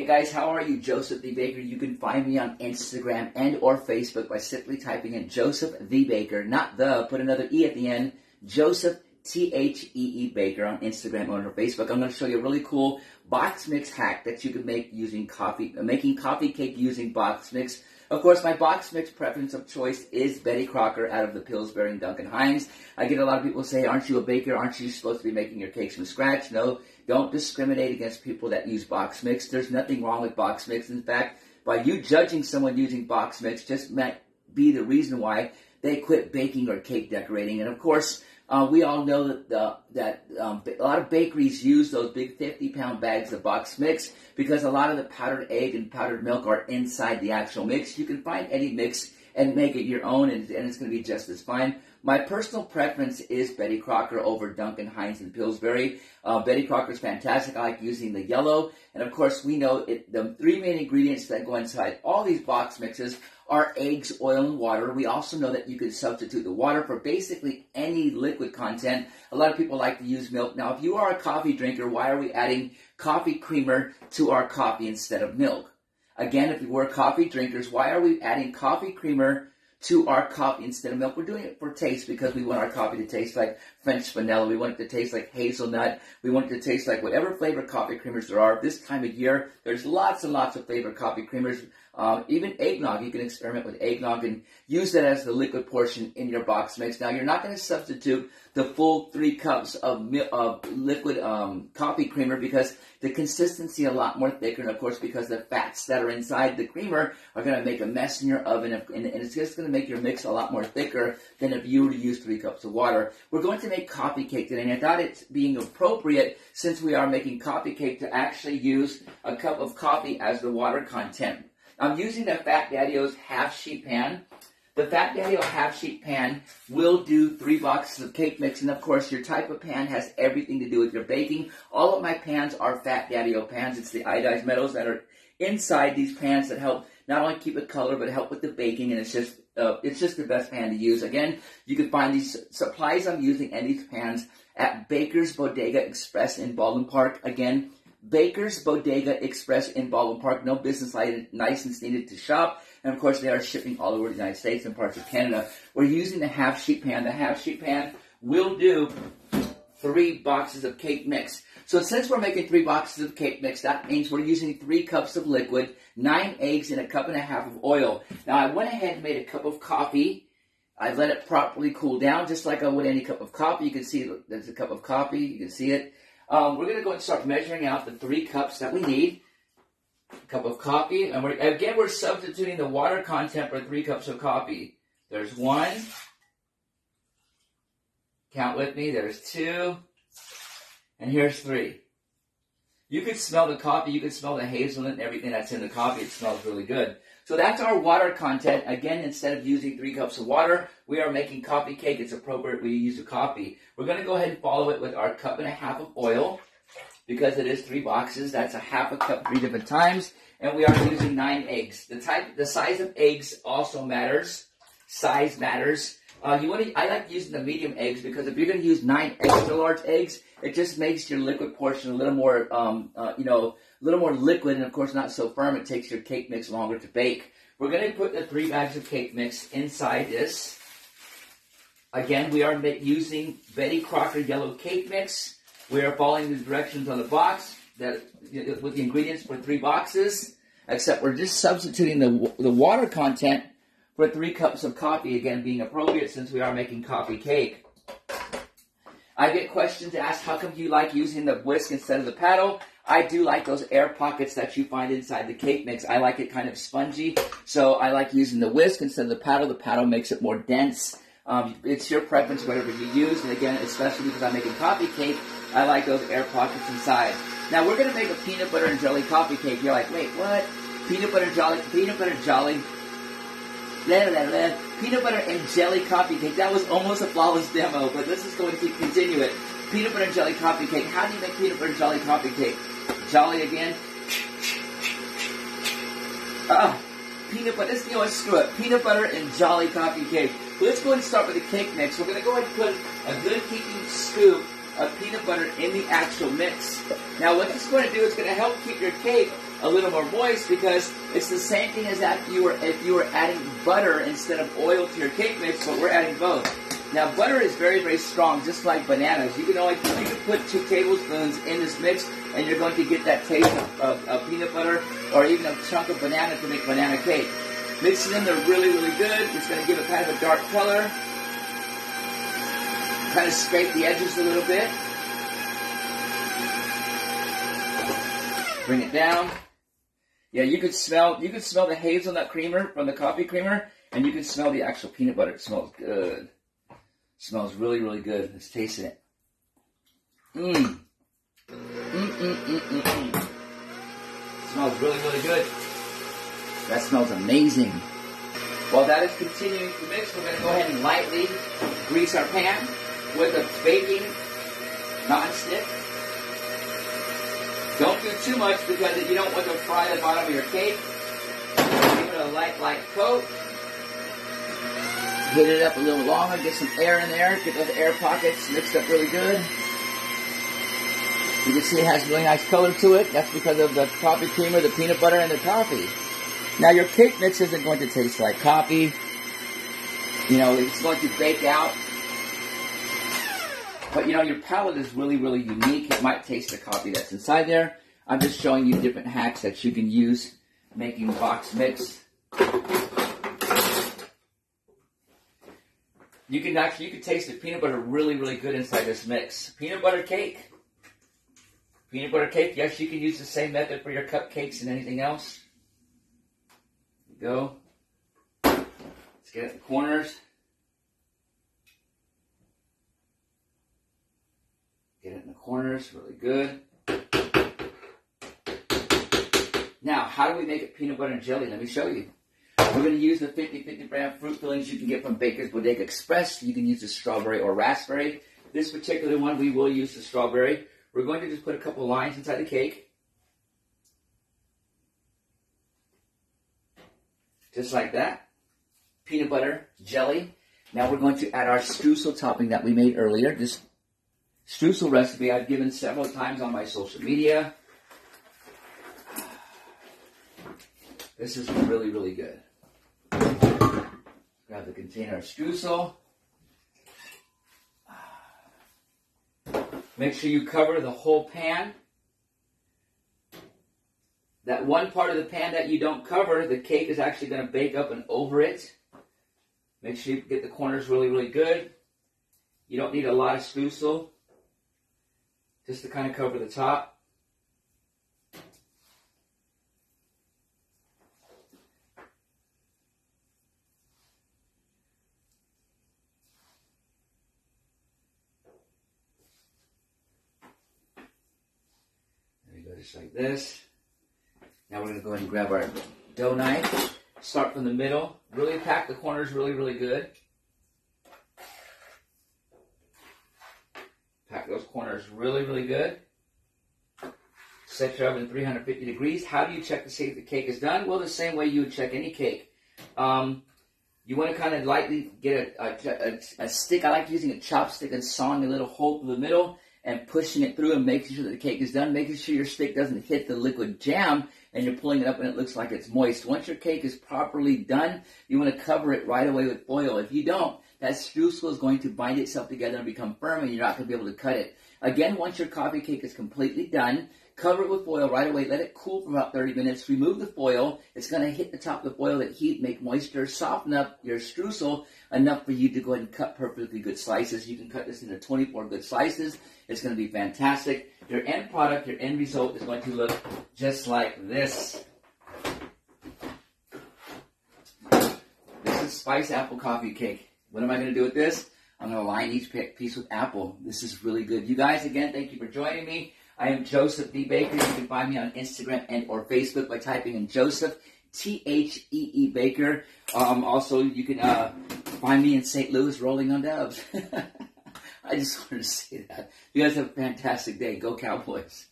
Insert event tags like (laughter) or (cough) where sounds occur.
Hey guys, how are you? Joseph the Baker. You can find me on Instagram and or Facebook by simply typing in Joseph the Baker, not the, put another E at the end, Joseph T H E E Baker on Instagram or on Facebook. I'm going to show you a really cool box mix hack that you can make using coffee, uh, making coffee cake using box mix. Of course, my box mix preference of choice is Betty Crocker out of the Pillsbury and Duncan Hines. I get a lot of people say, aren't you a baker? Aren't you supposed to be making your cakes from scratch? No, don't discriminate against people that use box mix. There's nothing wrong with box mix. In fact, by you judging someone using box mix just might be the reason why they quit baking or cake decorating. And of course, uh, we all know that the, that um, a lot of bakeries use those big 50 pound bags of box mix because a lot of the powdered egg and powdered milk are inside the actual mix. You can find any mix and make it your own, and, and it's going to be just as fine. My personal preference is Betty Crocker over Duncan Hines and Pillsbury. Uh, Betty Crocker is fantastic. I like using the yellow, and of course, we know it, the three main ingredients that go inside all these box mixes are eggs, oil, and water. We also know that you can substitute the water for basically any liquid content. A lot of people like to use milk. Now, if you are a coffee drinker, why are we adding coffee creamer to our coffee instead of milk? Again, if you were coffee drinkers, why are we adding coffee creamer to our coffee instead of milk. We're doing it for taste because we want our coffee to taste like French vanilla. We want it to taste like hazelnut. We want it to taste like whatever flavor coffee creamers there are. This time of year, there's lots and lots of flavored coffee creamers. Uh, even eggnog, you can experiment with eggnog and use that as the liquid portion in your box mix. Now, you're not going to substitute the full three cups of, of liquid um, coffee creamer because the consistency a lot more thicker, and of course, because the fats that are inside the creamer are going to make a mess in your oven, and, and it's just going to make your mix a lot more thicker than if you were to use three cups of water. We're going to make coffee cake today, and I thought it being appropriate since we are making coffee cake to actually use a cup of coffee as the water content. I'm using the Fat Daddio's half sheet pan. The Fat Daddio half sheet pan will do three boxes of cake mix, and of course, your type of pan has everything to do with your baking. All of my pans are Fat Daddio pans. It's the anodized metals that are inside these pans that help not only keep it color but help with the baking, and it's just uh, it's just the best pan to use. Again, you can find these supplies I'm using and these pans at Baker's Bodega Express in Baldwin Park. Again, Baker's Bodega Express in Baldwin Park. No business license needed to shop. And of course, they are shipping all over the United States and parts of Canada. We're using the half sheet pan. The half sheet pan will do three boxes of cake mix. So since we're making three boxes of cake mix, that means we're using three cups of liquid, nine eggs, and a cup and a half of oil. Now I went ahead and made a cup of coffee. I let it properly cool down, just like I would any cup of coffee. You can see there's a cup of coffee. You can see it. Um, we're going to go and start measuring out the three cups that we need. A cup of coffee, and we're, again, we're substituting the water content for three cups of coffee. There's one. Count with me. There's two. And here's three. You could smell the coffee. You could smell the hazelnut and everything that's in the coffee. It smells really good. So that's our water content. Again, instead of using three cups of water, we are making coffee cake. It's appropriate we use a coffee. We're going to go ahead and follow it with our cup and a half of oil because it is three boxes. That's a half a cup three different times. And we are using nine eggs. The type, the size of eggs also matters. Size matters. Uh, you want to, I like using the medium eggs because if you're going to use nine extra large eggs, it just makes your liquid portion a little more, um, uh, you know, a little more liquid and of course not so firm. It takes your cake mix longer to bake. We're going to put the three bags of cake mix inside this. Again, we are using Betty Crocker yellow cake mix. We are following the directions on the box that with the ingredients for three boxes, except we're just substituting the, the water content for three cups of coffee, again being appropriate since we are making coffee cake. I get questions asked, how come you like using the whisk instead of the paddle? I do like those air pockets that you find inside the cake mix. I like it kind of spongy, so I like using the whisk instead of the paddle. The paddle makes it more dense. Um, it's your preference, whatever you use. And again, especially because I'm making coffee cake, I like those air pockets inside. Now we're gonna make a peanut butter and jelly coffee cake. You're like, wait, what? Peanut butter jelly, peanut butter jelly. Peanut butter and jelly coffee cake. That was almost a flawless demo, but this is going to continue it. Peanut butter and jelly coffee cake. How do you make peanut butter and jelly coffee cake? Jolly again. Ah, peanut butter. Let's, you know what, screw it. Peanut butter and jolly coffee cake. Let's go ahead and start with the cake mix. We're going to go ahead and put a good heaping scoop of peanut butter in the actual mix. Now, what this is going to do is going to help keep your cake a little more moist because it's the same thing as if you were if you were adding butter instead of oil to your cake mix, but we're adding both. Now butter is very very strong, just like bananas. You can only you can put two tablespoons in this mix, and you're going to get that taste of, of, of peanut butter or even a chunk of banana to make banana cake. Mixing them, they're really really good. It's going to give it kind of a dark color. Kind of scrape the edges a little bit. Bring it down. Yeah, you could smell you could smell the hazelnut creamer from the coffee creamer, and you can smell the actual peanut butter. It smells good. It smells really, really good. Let's taste it. Mmm. Mmm, mmm, mmm, mmm, mmm. Smells really, really good. That smells amazing. While that is continuing to mix, we're going to go ahead and lightly grease our pan with a baking non-stick don't do too much because if you don't want to fry the bottom of your cake. Give it a light, light coat. Heat it up a little longer, get some air in there, get those air pockets mixed up really good. You can see it has a really nice color to it. That's because of the coffee creamer, the peanut butter, and the coffee. Now your cake mix isn't going to taste like coffee. You know, it's going to bake out but you know, your palate is really, really unique. It might taste the coffee that's inside there. I'm just showing you different hacks that you can use making box mix. You can actually you can taste the peanut butter really, really good inside this mix. Peanut butter cake. Peanut butter cake, yes, you can use the same method for your cupcakes and anything else. go. Let's get at the corners. Get it in the corners, really good. Now, how do we make it peanut butter and jelly? Let me show you. We're going to use the 50-50 brand fruit fillings you can get from Baker's Bodega Express. You can use the strawberry or raspberry. This particular one, we will use the strawberry. We're going to just put a couple lines inside the cake. Just like that. Peanut butter, jelly. Now we're going to add our streusel topping that we made earlier. This streusel recipe I've given several times on my social media. This is really, really good. Grab the container of streusel. Make sure you cover the whole pan. That one part of the pan that you don't cover, the cake is actually going to bake up and over it. Make sure you get the corners really, really good. You don't need a lot of streusel just to kind of cover the top. There we go, just like this. Now we're going to go ahead and grab our dough knife. Start from the middle. Really pack the corners really, really good. Pack those corners really, really good. Set your oven 350 degrees. How do you check to see if the cake is done? Well, the same way you would check any cake. Um, you want to kind of lightly get a, a, a, stick. I like using a chopstick and sawing a little hole through the middle and pushing it through and making sure that the cake is done. Making sure your stick doesn't hit the liquid jam and you're pulling it up and it looks like it's moist. Once your cake is properly done, you want to cover it right away with foil. If you don't, that streusel is going to bind itself together and become firm and you're not going to be able to cut it. Again, once your coffee cake is completely done, cover it with foil right away. Let it cool for about 30 minutes. Remove the foil. It's going to hit the top of the foil at heat, make moisture, soften up your streusel enough for you to go ahead and cut perfectly good slices. You can cut this into 24 good slices. It's going to be fantastic. Your end product, your end result is going to look just like this. This is spice apple coffee cake. What am I going to do with this? I'm going to line each piece with apple. This is really good. You guys, again, thank you for joining me. I am Joseph Thee Baker. You can find me on Instagram and or Facebook by typing in Joseph T H E E Baker. Um, also, you can uh, find me in St. Louis rolling on dubs. (laughs) I just wanted to say that. You guys have a fantastic day. Go Cowboys.